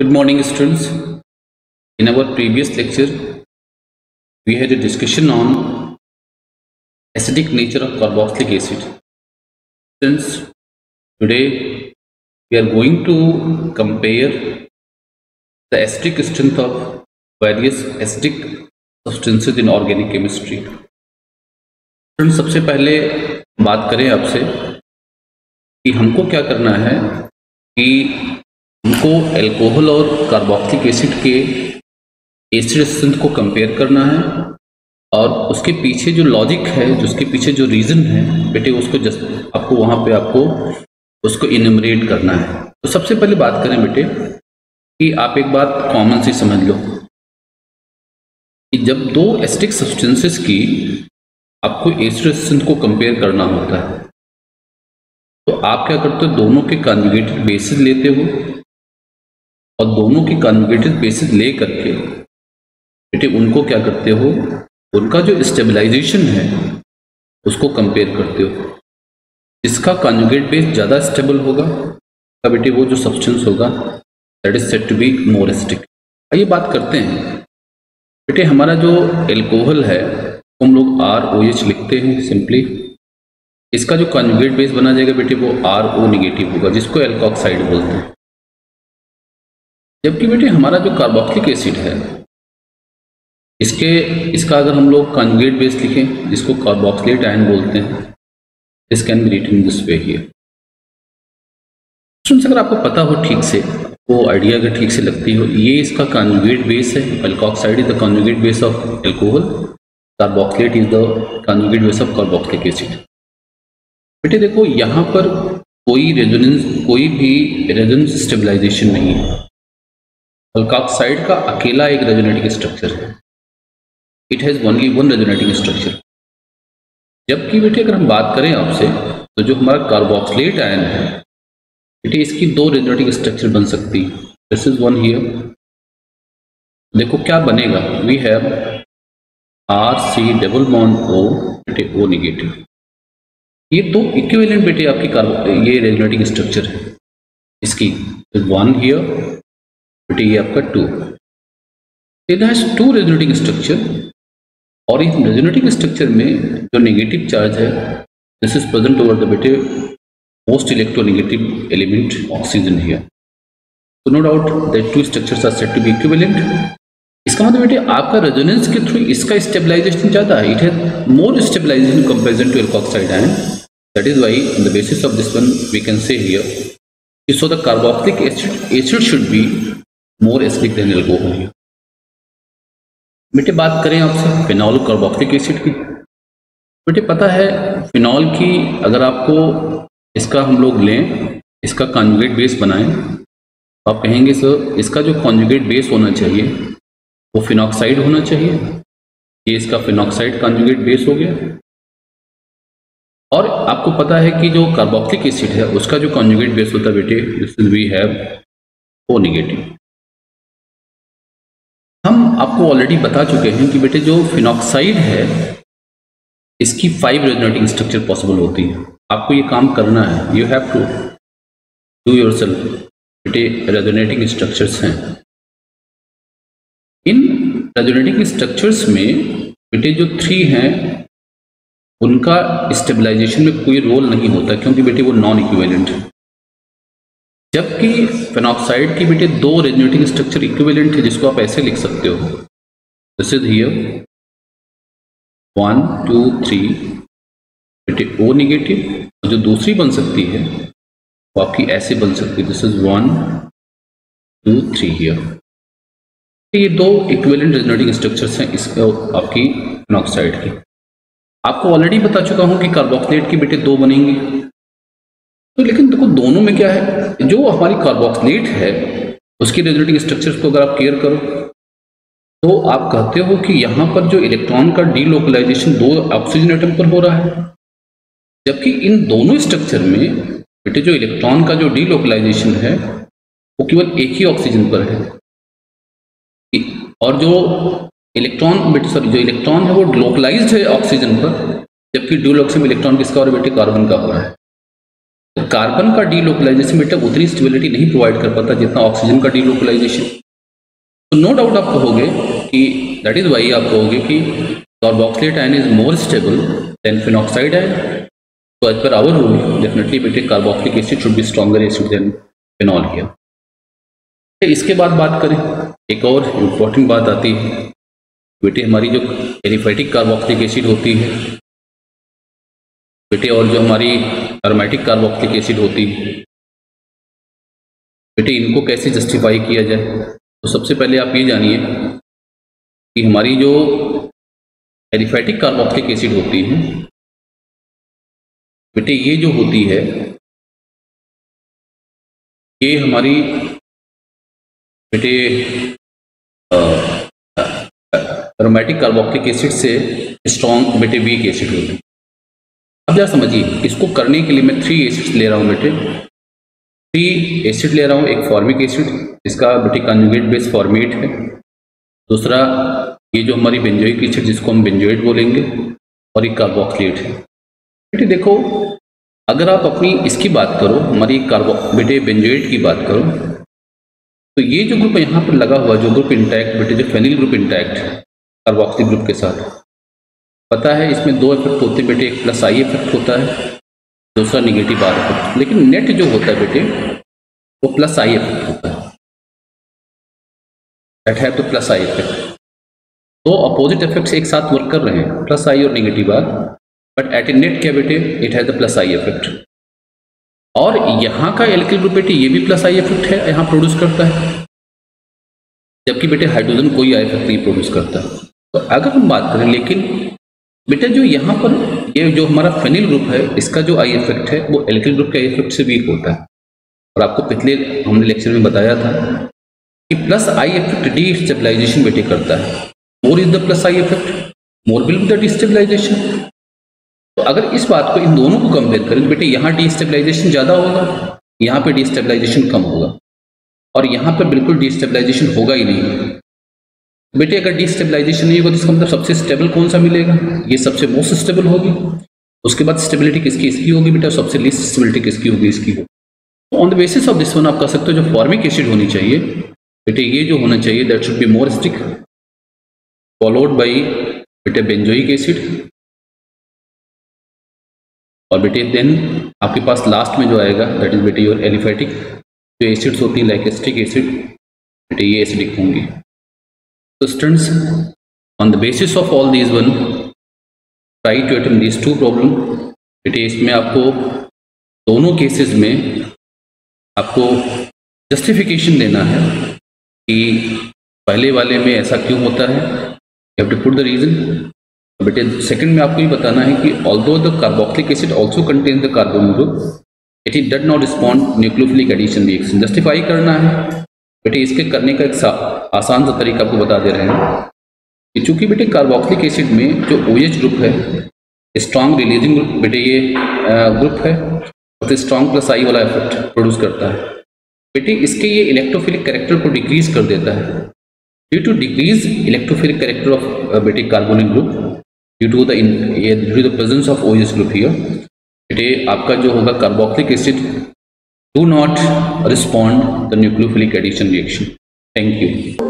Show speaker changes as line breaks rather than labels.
Good morning, students. In our previous lecture, we had a discussion on acidic nature of carboxylic acid. Students, today we are going to compare the acidic strength of various acidic substances in organic chemistry. Students, सबसे पहले बात करें आपसे कि हमको क्या करना है कि हमको अल्कोहल और कार्बोक्सिलिक एसिड के एसिड स्ट्रेंथ को कंपेयर करना है और उसके पीछे जो लॉजिक है जो उसके पीछे जो रीज़न है, बेटे उसको जस्ट आपको वहाँ पे आपको उसको इनमरेट करना है। तो सबसे पहले बात करें बेटे कि आप एक बात कॉमन सी समझ लो कि जब दो एसिडिक सब्सटेंसेस की आपको एसिड स्ट्रेंथ को कंपेयर करना होता है तो आप क्या करते हो? दोनों के कॉन्जुगेटेड बेसिस लेते हो। और दोनों की कॉन्जुगेटेड बेसिस ले करके बेटे, उनको क्या करते हो? उनका जो स्टेबलाइजेशन है, उसको कंपेयर करते हो। जिसका कॉन्जुगेट बेस ज़्यादा स्टेबल होगा। का बेटे, वो जो सब्सटेंस होगा that is set to be more acidic आइए बात करते हैं। बेटे, हमारा जो एल्कोहल है, हम लोग आर ओ एच लिखते हैं सिंपली इसका जो कॉन्जुगेट बेस बना जाएगा बेटे, वो आर ओ निगेटिव होगा, जिसको एल्कोक्साइड बोलते हैं। जबकि बेटे हमारा जो कार्बोक्सिलिक एसिड है, इसके, इसका अगर हम लोग कॉन्जुगेट बेस लिखें, जिसको कार्बोक्सिलेट आयन बोलते हैं this can be written this way here अगर आपको पता हो ठीक से वो आइडिया अगर ठीक से लगती हो, ये इसका कॉन्जुगेट बेस है alkoxide is the conjugate base of alcohol carboxylate is the conjugate base of carboxylic acid बेटे देखो, यहाँ पर कोई रेजोनेंस कोई भी रेजोनेंस स्टेबलाइजेशन नहीं है। अल्काक्साइड का अकेला एक रेजोनेटिंग स्ट्रक्चर है। It has only one resonating structure जबकि बेटे अगर हम बात करें आपसे तो जो हमारा कार्बोक्सलेट आयन है, बेटे इसकी दो रेजोनेटिंग स्ट्रक्चर बन सकती दिस इज़ वन हियर देखो क्या बनेगा। We have R C double bond O बेटे ओ निगेटिव ये दो इक्विवेलेंट बेटे आपकी कार्बो ये रेजोनेटिंग स्ट्रक्चर है। इसकी वन हियर बेटे आपका two it has two resonating structure और इस रेजोनेटिंग स्ट्रक्चर में जो नेगेटिव चार्ज है this is present over the बेटे most electronegative element oxygen here तो no doubt that two structures are set to be equivalent इसका मतलब बेटे आपका रेजोनेंस के थ्रू इसका स्टेबलाइजेशन ज़्यादा है। It has more stabilisation comparison to alkoxide ion that is why the basis of this one we can say here so the carboxylic acid acid should be more acidic than alcohol बेटे बात करें आपसे phenol carboxylic acid की। बेटे पता है phenol की अगर आपको इसका हम लोग लें, इसका कॉन्जुगेट बेस बनाएँ तो आप कहेंगे, सर, इसका जो कॉन्जुगेट बेस होना चाहिए, वो फिनॉक्साइड होना चाहिए। ये इसका फिनॉक्साइड कॉन्जुगेट बेस हो गया। और आपको पता है कि जो कार्बोक्सिलिक एसिड है, उसका जो कॉन्जुगेट बेस होता है बेटे this we have O negative हम आपको ऑलरेडी बता चुके हैं कि बेटे जो फिनॉक्साइड है, इसकी फाइव रेजोनेटिंग स्ट्रक्चर पॉसिबल होती है। आपको ये काम करना है। You have to do yourself बेटे रेजोनेटिंग स्ट्रक्चर्स हैं। इन रेजोनेटिंग स्ट्रक्चर्स में बेटे जो थ्री हैं, उनका स्टेबलाइजेशन में कोई रोल नहीं होता, क्योंकि बेटे वो नॉन इक्विवेलेंट है। जबकि फेनॉक्साइड की बेटे दो रेजोनेटिंग स्ट्रक्चर इक्विवेलेंट है जिसको आप ऐसे लिख सकते हो। This is here one two three बेटे ओ निगेटिव जो दूसरी बन सकती है, वो आपकी ऐसे बन सकती है। This is one two three here ये दो इक्विवेलेंट रेजोनेटिंग स्ट्रक्चर्स हैं इस आपकी फेनॉक्साइड की। आपको ऑलरेडी बता चुका हूँ कि कार्बोक्सिलेट की बेटे दो बनेंगे। तो लेकिन देखो, दोनों में क्या है? जो हमारी कार्बोक्सिलेट है, उसकी रेजोनेटिंग स्ट्रक्चर्स को अगर आप केयर करो तो आप कहते हो कि यहाँ पर जो इलेक्ट्रॉन का डीलोकलाइजेशन दो ऑक्सीजन एटम पर हो रहा है, जबकि इन दोनों स्ट्रक्चर में बेटे जो इलेक्ट्रॉन का जो डीलोकलाइजेशन है, वो केवल एक ही ऑक्सीजन पर है। और जो इलेक्ट्रॉन बेटे सॉरी जो इलेक्ट्रॉन है, वो लोकलाइज्ड है ऑक्सीजन पर, जबकि ड्यूल ऑक्सीजन इलेक्ट्रॉन किसका और बेटे कार्बन का हो रहा है। कार्बन का डीलोकलाइजेशन बेटा उतनी स्टेबिलिटी नहीं प्रोवाइड कर पाता जितना ऑक्सीजन का डीलोकलाइजेशन तो नो डाउट आप कहोगे कि दैट इज़ वाई आप कहोगे कि carboxylate ion is more stable than phenoxide ion तो as per our rule definitely बेटे carboxylic acid should be stronger acid than phenol here इसके बाद बात करें। एक और इंपॉर्टेंट बात आती है। बेटे, हमारी जो एलिफेटिक कार्बोक्सिलिक एसिड होती है बेटे, और जो हमारी अरोमेटिक कार्बोक्सिलिक एसिड होती है, बेटे, इनको कैसे जस्टिफाई किया जाए? तो सबसे पहले आप ये जानिए कि हमारी जो एलिफेटिक कार्बोक्सिलिक एसिड होती है, बेटे, ये जो होती है, ये हमारी, बेटे एरोमेटिक कार्बोक्सिलिक एसिड से स्ट्रॉन्ग बेटे वीक एसिड होती है। अब जरा समझिए? इसको करने के लिए मैं थ्री एसिड ले रहा हूँ बेटे। थ्री एसिड ले रहा हूँ, एक फॉर्मिक एसिड इसका बेटे कंजुगेट बेस फॉर्मेट है। दूसरा, ये जो हमारी बेंजोइक एसिड जिसको हम बेंजोइड बोलेंगे, और एक कार्बोक्सिलेट है। बेटे देखो, अगर आप अपनी इसकी बात करो, हमारी कार्बो बेटे बेंजोइड की बात करो तो ये जो ग्रुप यहाँ पर लगा हुआ, जो ग्रुप इंटैक्ट बेटे जो फेनिल ग्रुप इंटैक्ट है कार्बोक्सिल ग्रुप के साथ पता है इसमें दो इफ़ेक्ट होते हैं बेटे, एक प्लस आई इफ़ेक्ट होता है, दूसरा निगेटिव आर इफ़ेक्ट लेकिन नेट जो होता है बेटे, वो प्लस आई इफ़ेक्ट होता है। दैट है तो प्लस आई इफ़ेक्ट दो अपोजिट इफेक्ट्स एक साथ वर्क कर रहे हैं प्लस आई और negative R but at a net क्या बेटे it has the plus I effect और यहाँ का एल्किल ग्रुप बेटे, ये भी प्लस आई इफ़ेक्ट है, यहाँ प्रोड्यूस करता है। जबकि बेटे हाइड्रोजन कोई आई इफ़ेक्ट नहीं प्रोड्यूस करता। तो अगर हम बात करें, लेकिन बेटा, जो यहाँ पर ये जो हमारा फेनिल ग्रुप है, इसका जो आई इफ़ेक्ट है, वो एल्किल ग्रुप के आई इफ़ेक्ट से वीक होता है। और आपको पिछले हमने लेक्चर में बताया था कि plus I effect D stabilization बेटे करता है। More is the plus I effect more will the destabilization तो अगर इस बात को इन दोनों को कंपेयर करें तो बेटे, यहाँ डिस्टेबलाइजेशन ज़्यादा होगा, यहाँ पे डिस्टेबलाइजेशन कम होगा। और यहाँ पर बिल्कुल डिस्टेबलाइजेशन होगा ही नहीं। बेटे, अगर डिस्टेबलाइजेशन नहीं होगा तो इसका मतलब सबसे स्टेबल कौन सा मिलेगा? ये सबसे मोस्ट स्टेबल होगी। उसके बाद स्टेबिलिटी किसकी? इसकी होगी बेटा, सबसे लीस्ट स्टेबिलिटी किसकी होगी? इसकी होगी। On the basis of this one आप कह सकते हो जो फॉर्मिक एसिड होनी चाहिए, बेटे, ये जो होना चाहिए that should be more stick followed by बेटे बेंजोइक एसिड और बेटे देन आपके पास लास्ट में जो आएगा दैट इज़ बेटे योर एलिफेटिक जो एसिड्स होती हैं लाइक एस्टिक एसिड बेटे, ये एसिडिक होंगी। Students on the basis of all these one try to attempt these two problem बेटे इसमें आपको दोनों केसेस में आपको जस्टिफिकेशन देना है कि पहले वाले में ऐसा क्यों होता है। You have to put the reason बेटे सेकंड में आपको ये बताना है कि although the carboxylic acid also contain the carbon group it is dot not respond nucleophilic addition reaction justify करना है। बेटे, इसके करने का एक आसान सा तरीका आपको बता दे रहे हैं कि चूँकि बेटे कार्बोक्सिलिक एसिड में जो ओ OH ग्रुप है स्ट्रॉन्ग रिलीजिंग ग्रुप बेटे ये ग्रुप है तो स्ट्रॉन्ग प्लस आई वाला इफ़ेक्ट प्रोड्यूस करता है। बेटे, इसके ये इलेक्ट्रोफिलिक करेक्टर को डिक्रीज कर देता है। Due to decrease electrophilic character of बेटे carbonic group due to due to the presence of OH group here, बेटे, आपका जो होगा carboxylic acid do not respond the nucleophilic addition reaction. Thank you.